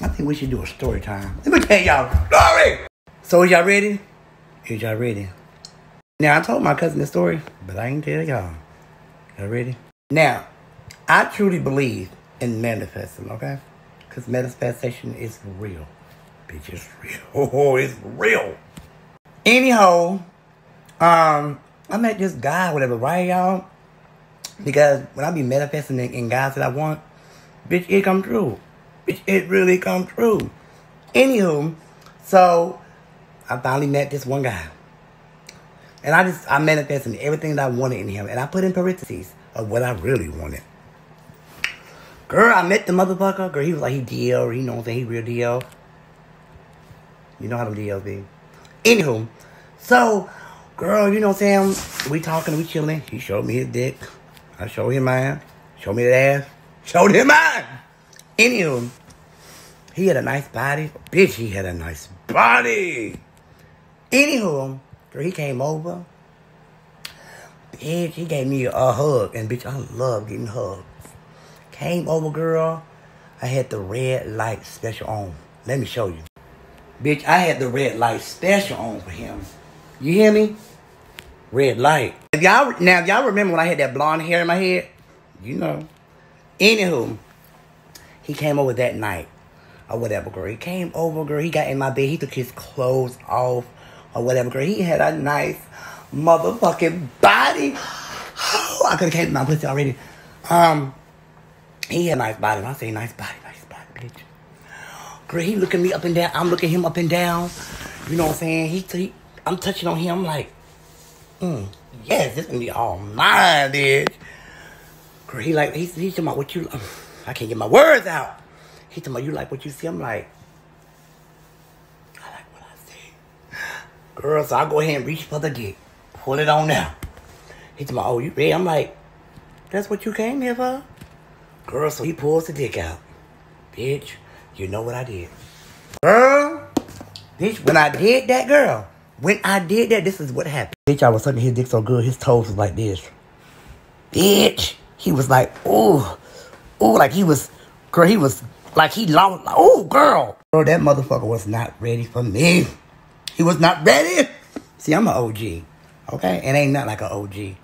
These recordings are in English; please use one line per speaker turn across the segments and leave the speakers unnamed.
I think we should do a story time. Let me tell y'all story. So y'all ready? Is y'all ready? Now I told my cousin the story, but I ain't tell y'all. Y'all ready? Now, I truly believe in manifesting, okay? Because manifestation is real. Bitch, it's real. Oh, it's real. Anyhow, um, I met this guy, whatever, right, y'all? Because when I be manifesting in, in guys that I want, bitch, it come true. It really come true. Anywho, so I finally met this one guy. And I just, I manifested everything that I wanted in him. And I put in parentheses of what I really wanted. Girl, I met the motherfucker. Girl, he was like, he DL, you know what I'm saying? He real DL. You know how them DLs be. Anywho, so, girl, you know what I'm saying? We talking, we chilling. He showed me his dick. I showed him mine. Showed me that ass. Showed him mine. Anywho, he had a nice body. Bitch, he had a nice body. Anywho, girl, he came over. Bitch, he gave me a hug. And bitch, I love getting hugs. Came over, girl. I had the red light special on. Let me show you. Bitch, I had the red light special on for him. You hear me? Red light. If y'all now, if y'all remember when I had that blonde hair in my head, you know. Anywho, he came over that night or whatever, girl. He came over, girl. He got in my bed. He took his clothes off or whatever, girl. He had a nice motherfucking body. Oh, I could have came to my pussy already. Um, he had a nice body. I say nice body, nice body, bitch. Girl, he looking me up and down. I'm looking him up and down. You know what I'm saying? He, he I'm touching on him. I'm like, mm, yes, this gonna be all mine, bitch. Girl, he like, he's talking about what you, I can't get my words out. He talking about you like what you see. I'm like, I like what I see. Girl, so I go ahead and reach for the dick. Pull it on now. He talking about, oh, you ready? I'm like, that's what you came here for? Girl, so he pulls the dick out. Bitch, you know what I did. Girl, bitch, when I did that, girl, when I did that, this is what happened. Bitch, I was sucking his dick so good, his toes was like this. Bitch, he was like, ooh, ooh, like he was, girl, he was, like he lost, oh girl. Bro, that motherfucker was not ready for me. He was not ready. See, I'm an OG, okay? And ain't not like an OG.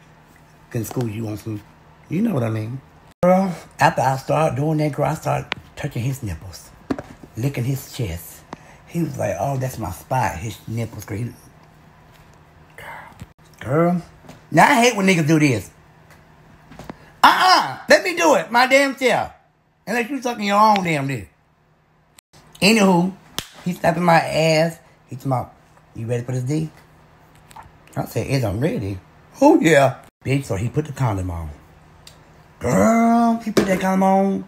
Can school you on some, you know what I mean. Girl, after I started doing that, girl, I started touching his nipples, licking his chest. He was like, oh, that's my spot, his nipples. Girl, girl. Now, I hate when niggas do this. Uh-uh, let me do it, my damn self. Unless you sucking your own damn dick. Anywho, he slapping my ass. He talking about, you ready for this D? I said, is I'm ready. Oh, yeah. Bitch, so he put the condom on. Girl, he put that condom on.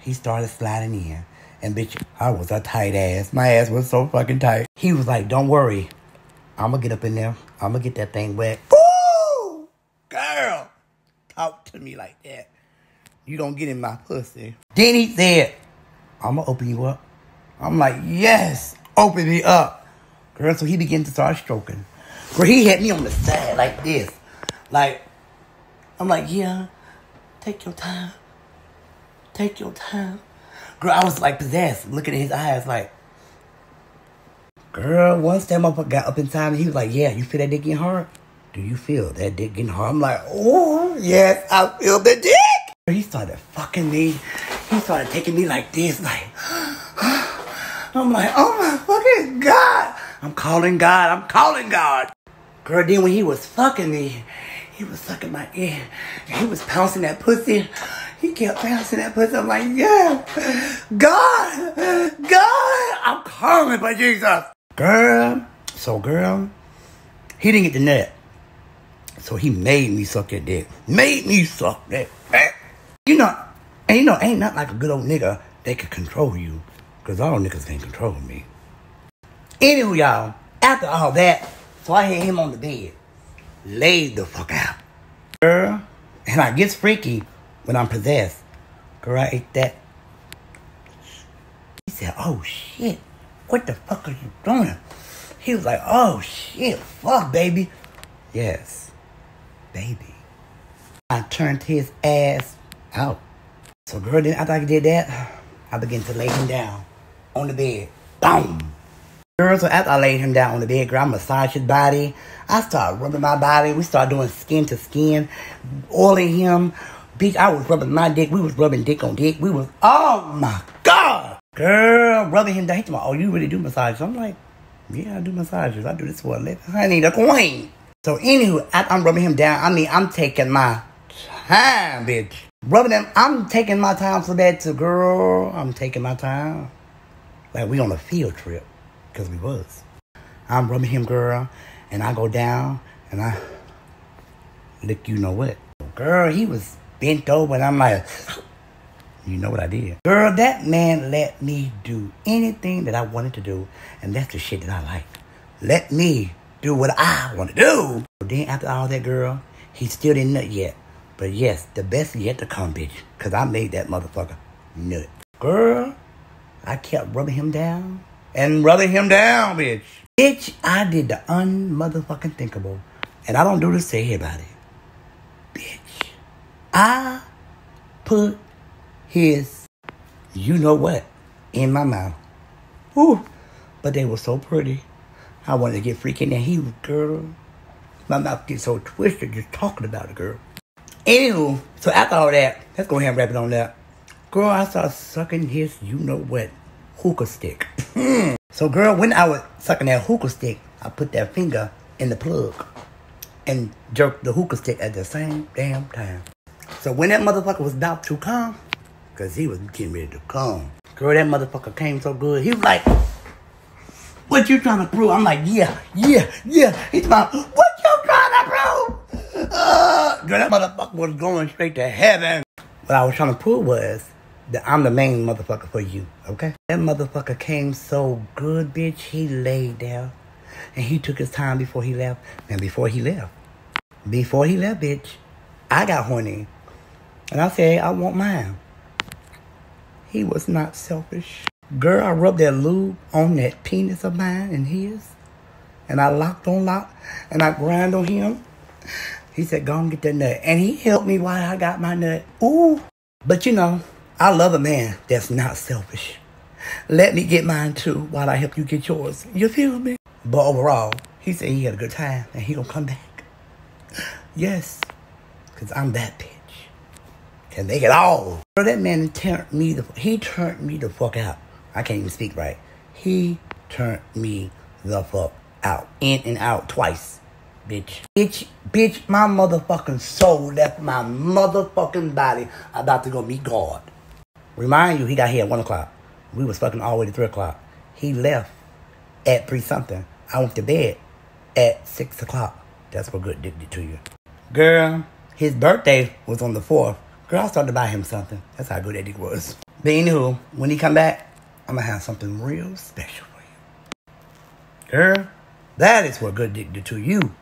He started sliding in. And bitch, I was a tight ass. My ass was so fucking tight. He was like, don't worry. I'm gonna get up in there. I'm gonna get that thing wet. Ooh! Girl, talk to me like that. You don't get in my pussy. Then he said, I'm gonna open you up. I'm like, yes, open me up. Girl, so he began to start stroking. Girl, he had me on the side like this. Like, I'm like, yeah, take your time. Take your time. Girl, I was like possessed, looking at his eyes like, girl, once that motherfucker got up in time, he was like, yeah, you feel that dick getting hard? Do you feel that dick getting hard? I'm like, oh, yes, I feel the dick. He started fucking me. He started taking me like this, like, I'm like, oh my fucking God. I'm calling God. I'm calling God. Girl, then when he was fucking me, he was sucking my ear. He was pouncing that pussy. He kept pouncing that pussy. I'm like, yeah, God, God, I'm calling for Jesus. Girl, so girl, he didn't get the nut. So he made me suck that dick. Made me suck that. You know, and you know, ain't not like a good old nigga that can control you. Cause all niggas can't control me. Anywho, y'all, after all that, so I had him on the bed. Laid the fuck out. Girl, and I gets freaky when I'm possessed. Girl, I ate that. He said, oh shit, what the fuck are you doing? He was like, oh shit, fuck baby. Yes, baby. I turned his ass out. So girl, then after I did that, I began to lay him down. on the bed. Boom. Girl, so after I laid him down on the bed, girl, I massaged his body. I started rubbing my body. We started doing skin to skin, oiling him. Bitch, I was rubbing my dick. We was rubbing dick on dick. We was, oh my God. Girl, rubbing him down. Oh, you really do massages? I'm like, yeah, I do massages. I do this for a living. Honey, the queen. So anywho, I'm rubbing him down, I mean, I'm taking my time, bitch. Rubbing him, I'm taking my time for that girl. I'm taking my time. Like we on a field trip because we was. I'm rubbing him, girl, and I go down and I lick you know what. Girl, he was bent over and I'm like, you know what I did. Girl, that man let me do anything that I wanted to do, and that's the shit that I like. Let me do what I want to do. Then after all that, girl, he still didn't nut yet. But yes, the best yet to come, bitch. Because I made that motherfucker nut. Girl, I kept rubbing him down and rubbing him down, bitch. Bitch, I did the unmotherfucking thinkable. And I don't do this to everybody. Bitch. I put his, you know what, in my mouth. Ooh, but they were so pretty. I wanted to get freaking and he was, girl, my mouth gets so twisted just talking about it, girl. Anywho, so after all that, let's go ahead and wrap it on that. Girl, I started sucking his, you know what, hookah stick. Hmm. so, girl, when I was sucking that hookah stick, I put that finger in the plug and jerked the hookah stick at the same damn time. So when that motherfucker was about to come, because he was getting ready to come, girl, that motherfucker came so good. He was like, what you trying to prove? I'm like, yeah, yeah, yeah. He's like, what you trying to prove? Uh, girl, that motherfucker was going straight to heaven. What I was trying to prove was that I'm the main motherfucker for you, okay? That motherfucker came so good, bitch. He laid down And he took his time before he left. And before he left, before he left, bitch, I got horny. And I said, I want mine. He was not selfish. Girl, I rubbed that lube on that penis of mine and his. And I locked on lock. And I grind on him. He said, go and get that nut. And he helped me while I got my nut. Ooh. But you know, I love a man that's not selfish. Let me get mine too while I help you get yours. You feel me? But overall, he said he had a good time and he gonna come back. Yes, because I'm that bitch. Can make it all. So that man turned me the he turned me the fuck out. I can't even speak right. He turned me the fuck out. In and out twice. Bitch. Bitch, bitch, my motherfucking soul left my motherfucking body about to go meet God. Remind you, he got here at 1 o'clock. We was fucking all the way to 3 o'clock. He left at 3 something. I went to bed at 6 o'clock. That's what good did to you. Girl, his birthday was on the 4th. Girl, I started to buy him something. That's how good that dick was. But anywho, when he come back, I'm gonna have something real special for you. Girl, that is what good did to you.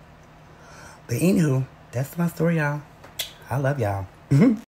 But anywho, that's my story, y'all. I love y'all. Mm-hmm.